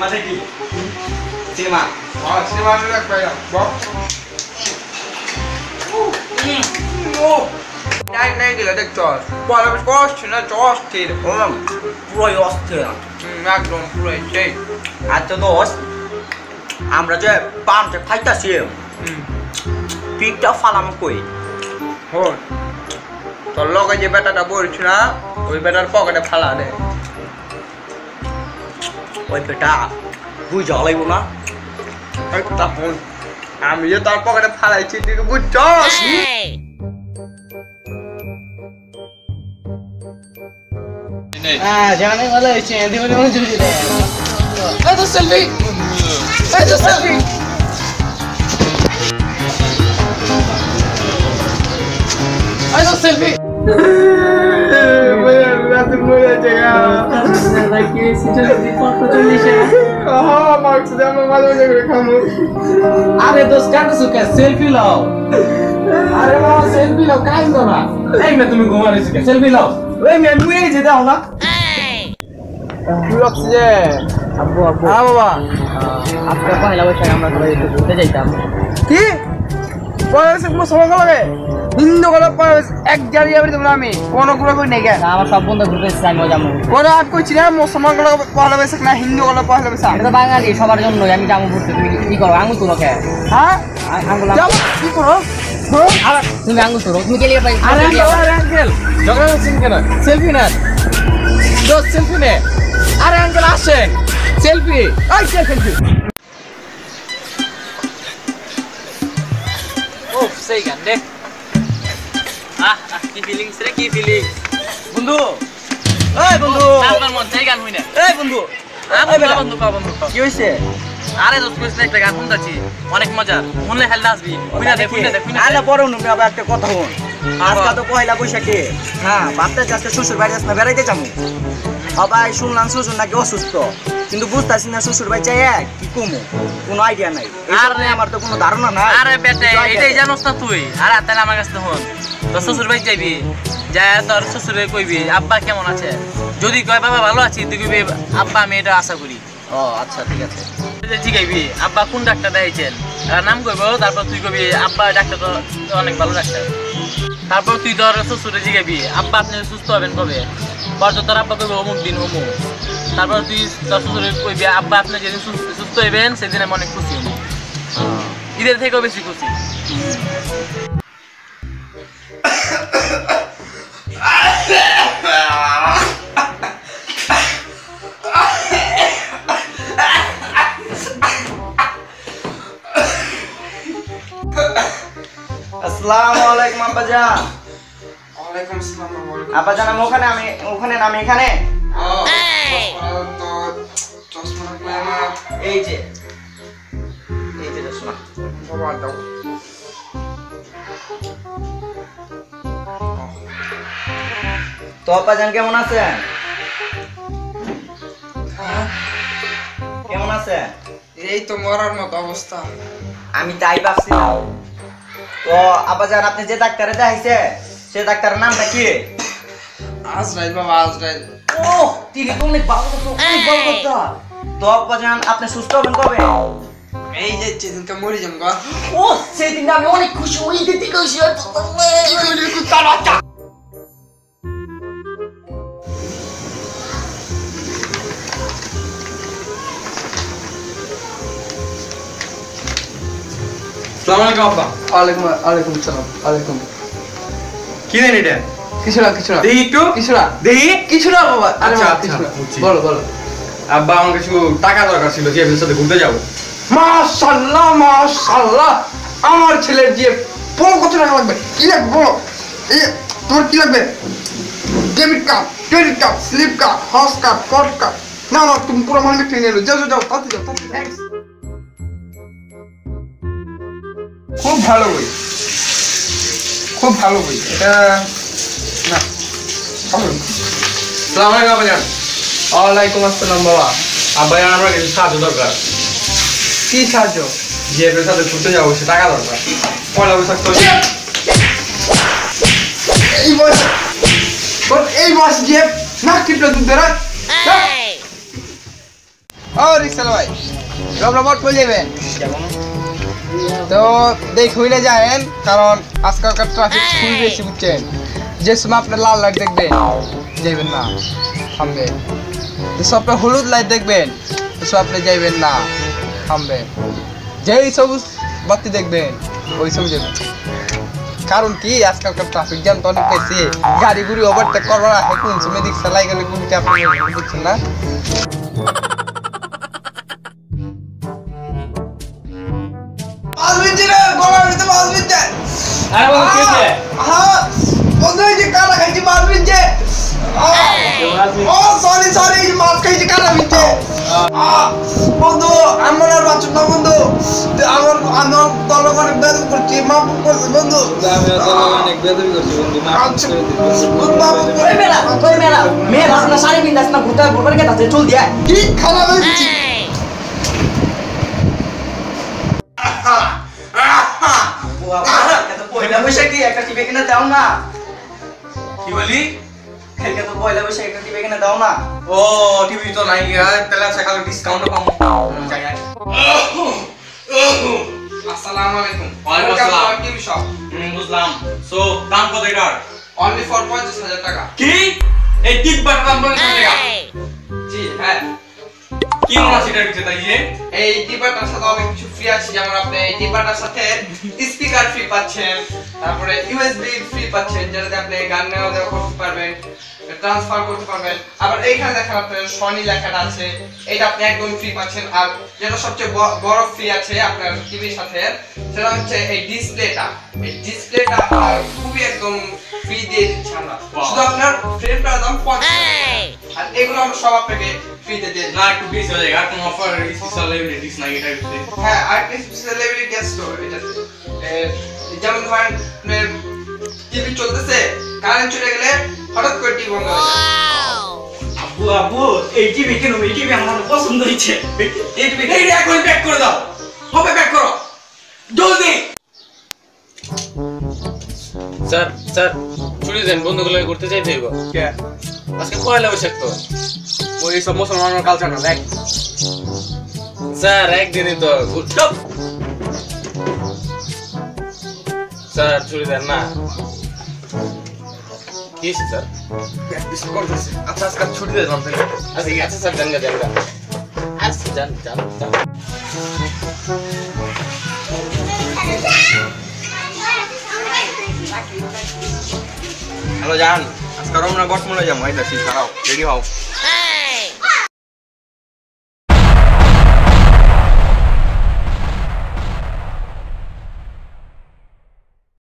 Cinema দেখি cinema. হ্যাঁ cinema দেখ ও। নাই নাই দিলে দেখ চস পরে কষ্ট না চস ঠিক পুরোই অস্থির। একদম পুরো সেই। আচ্ছা দোস্ত আমরা যে পামটা খাইতাছি পিকটা ফালাম কই? হন তোর লগে যে বেটাটা বলছি না ওই বেটার পকেটে ফালা দে ওই পেটা বুঝ জ্বালাইব না একটা হন আমি যে তার পকেটে ফালাইছি তুই কি বুঝছস Ah, jangan yang malah sih, di mana mana jadi deh. Itu selfie. Itu selfie. Itu selfie. রাতে মরে জায়গা Lagi situ di foto Indonesia. হ্যাঁ মার্কস দে আমার মাঝে মাঝে করে খামু Ada dos kan suka selfie lo. Ada mau selfie lo kain tuh lah. Eh, nggak tunggu gue mari suka selfie lo. Weh, mian gue aja dah lah. তুই রাখছিস যে Abu abu. হ্যাঁ বাবা Apa pahila বৈশাখ আমরা সবাই একটু ঘুরতে যাইতাম কি কোনো লাগে হিন্দু কথা পয়সা এক জারি যাবি তোমরা আমি। কোনো গুলো কই নাই আমার সব বন্ধু এসেছে আমি যাব। কোনো আপ কইছি না মুসলমানগুলো পয়লা না হিন্দু গুলো এটা তো বাঙালি সবার জন্য আমি যাব ঘুরতে তুমি কি করো? আঙুল তোলো কে হ্যাঁ? আঙুল কি করো? হ্যাঁ? আরে তুমি আঙুল তুমি গেলে ভাই আরে আরে আঙ্কেল। ঝগড়া করছেন কেন? সেলফি না? দোস্ত সেলফি নে। আরে আঙ্কেল আসেন। সেলফি। আই সেলফি। সেই গান দে আহ আহ, কি ফিলিংস রে কি ফিলিংস বন্ধু এই বন্ধু আপনার মন চাই গান হই না এই বন্ধু বন্ধু বন্ধু কি হইছে? আরে দোস্ত কইছিস একটা গান শুনতাছি অনেক মজার শুনলে হেলতে আসবি। বুঝা দে বুঝা দে আরে বড় নুন আবার একটা কথা হন আজকে তো পয়লা বৈশাখে। হ্যাঁ ভাবতে আজকে শ্বশুর বাড়ি আসলে বেড়াইতে যাব। সবাই শুনলাম শ্বশুর নাকি অসুস্থ কিন্তু বুঝতেছি না শ্বশুর যাই এক কি কমু? কোনো আইডিয়া নাই। আর আমার তো কোনো ধারণা নাই। আরে বেটে এটাই জানোস না তুই। আরে তাহলে আমার কাছে হন তোর শ্বশুর বাড়ি যাইবি যায় তোর শ্বশুরে কইবি আব্বা কেমন আছে? যদি কয় বাবা ভালো আছি তুই কইবি আব্বা আমি এটা আশা করি। ও আচ্ছা ঠিক আছে। যে জিগাইবি আব্বা কোন ডাক্তার দেখাইছেন? নাম কইব তারপর তুই কবি আব্বা ডাক্তার তো অনেক ভালো ডাক্তার। তারপর তুই ধর শ্বশুরে জিগাবি আব্বা আপনি সুস্থ হবেন কবে? পর তোর আব্বা কবে অমুক দিন অমুক। তারপর তুই তোর শ্বশুরে কইবি, আব্বা, আপনি যেদিন সুস্থ হইবেন, সেদিন আমি অনেক খুশি হব। ঈদের থেকেও বেশি খুশি। আসসালামু আলাইকুম ওয়ালাইকুম আসসালাম আব্বাজান আমি ওখানে আমি ওখানে না আমি এখানে তো চশমা রাখলে এই যে। এই যে চশমা। বাবা দাও। তো আব্বাজান কেমন আছেন? কেমন আছেন? এই তো মরার মতো অবস্থা। আমি তাই ভাবছিলাম। তো আব্বাজান আপনি যে ডাক্তারে দেখাইছে সে ডাক্তারের নামটা কি? আজরাইল বাবা আজরাইল। ও তিনি তো অনেক ভালো কথা অনেক ভালো কথা তো আব্বাজান আপনি সুস্থ হবেন কবে? এই যে যেদিন তো মরি যাম গা। ও সেদিন আমি অনেক খুশি ওই দিতে খুশি কি সালাম আলাইকুম আব্বা। ওয়ালাইকুম ওয়ালাইকুম সালাম ওয়ালাইকুম কি দেন এটা? কিছু না দেখি একটু? কিছু দেখি কিছু বাবা। আচ্ছা, আচ্ছা, কিছু না বুঝছি। বলো বলো। আব্বা আমার কিছু টাকা দরকার ছিল যে সাথে ঘুরতে যাব। মাশাআল্লাহ মাশাআল্লাহ। আমার ছেলের যে বড় কত টাকা লাগবে? কি লাগবে বলো? এই তোমার কি লাগবে? Debit card credit card slip card house card cord card. না না তুমি পুরো এলো। যাও যাও যাও তাতে যাও তাতে খুব ভালো বই। খুব ভালো বই। এটা না। সালাম আলাইকুম আব্বা জান ওয়ালাইকুম আসসালাম বাবা। আব্বা জান আমার কিছু সাহায্য দরকার। কি সাহায্য? যে এর সাথে ঘুরতে যাব সে টাকা দরকার। পয়লা বৈশাখ তো এই বয়স এই বয়স যে না কিপটা দুধ বেড়ায় ও রিক্সা ভাই। রবরাবট চলে যাবেন তো দেখ হইলে যায়েন, কারণ আজকালকার ট্রাফিক খুবই বেশি, বুঝছেন? যে সময় আপনার লাল লাইট দেখবেন, যাইবেন না, থামবে। যে সব আপনার হলুদ লাইট দেখবেন সব আপনি যাইবেন না, থামবে। যেই সবুজ বাতি দেখবেন, ওই সময় যাবেন কারণ কি, আজকালকার ট্রাফিক জ্যাম তো অনেক বেশি। গাড়ি গুড়ি ওভারটেক করবার আছে কোন সময় দিক চালাই গেলে গুড়িতে আপনি না? আরে বন্ধু কে কে? হ্যাঁ বন্ধু এই যে কালা খাইছি মাছ বিচ্ছে ও সরি সরি যে মাছ খাইছি কালা বিচ্ছে বন্ধু আমার আর বাচ্চা না বন্ধু। আমার আমার দল অনেক বেদম করছি মাপ করছি বন্ধু। অনেক বেদবি করছি বন্ধু মাপ ওই মেলা ওই মেলা মেয়ে রাস্তা শাড়ি পিন্দাস না ঘুরতে ঘুরবার কে তাতে চল দিয়া কি খালা হয়েছি? পয়লা বৈশাখী একটা টিপে কিনে দাও না। কি বলি? কালকে তো পয়লা বৈশাখী একটা টিপে কিনে দাও না। ও টিভি তো নাই তাহলে আছে ডিসকাউন্ট যাই যাই আসসালামু আলাইকুম। ওয়ালাইকুম আসসালাম। টিভি শপ বুঝলাম। সো দাম কত এটার? অনলি ফর পঞ্চাশ হাজার টাকা। কি? এই টিপবার দাম বলে টাকা জি হ্যাঁ। এই ডিবাটার সাথে অনেক কিছু ফ্রি আছে যেমন আপনি এই ডিবাটার সাথে স্পিকার ফ্রি পাচ্ছেন তারপরে ইউএসবি ফ্রি পাচ্ছেন যেটাতে আপনি গান নেওয়া দেওয়া করতে পারবেন। ট্রান্সফার করতে পারবেন। আবার এইখানে দেখেন আপনার সনি লেখাটা আছে। এটা আপনি একদম ফ্রি পাচ্ছেন। আর যেটা সবচেয়ে বড় ফ্রি আছে আপনার টিভির সাথে সেটা হচ্ছে এই ডিসপ্লেটা এই ডিসপ্লেটা আপনার খুবই একদম ফ্রি দিয়ে দিচ্ছি আমরা। শুধু আপনার ফ্রেমটার দাম পঞ্চাশ আর এগুলো আমরা সব আপনাকে ফ্রিতে দিয়ে না একটু বেশি হয়ে যায় আর কোনো অফার স্পেশাল নাই এটার ভিতরে হ্যাঁ আরেকটা সেলিব্রিটি গেস্ট স্টোর এটাতে যেমন ধরেন টিভি চলতেছে কারেন্ট চলে গেলে হঠাৎ করে টিভি বন্ধ হয়ে যায়। আব্বু আব্বু এই টিভি কেন? এই টিভি আমার পছন্দ হয়েছে। এই টিভি এই এখন ব্যাক করে দাও। হবে ব্যাক করো। জলদি! স্যার স্যার ছুটি দেন বন্ধুগুলো ঘুরতে হইব কে? আজকে পয়লা বৈশাখ তো। ওই সব মুসলমানের কালচার না দেখ। স্যার একদিনই তো! স্যার ছুটি দেন না। কি হয়েছে, স্যার? প্র্যাকটিস করতেছি আচ্ছা আজকে ছুটি দিয়ে দিলাম তাহলে আচ্ছা আচ্ছা স্যার, জানগা জানগা। আচ্ছা জান জান জান। হ্যালো, জান, আজকে রমনা বটমূলে যাব, আইতাছি খারাপ রেডি হও।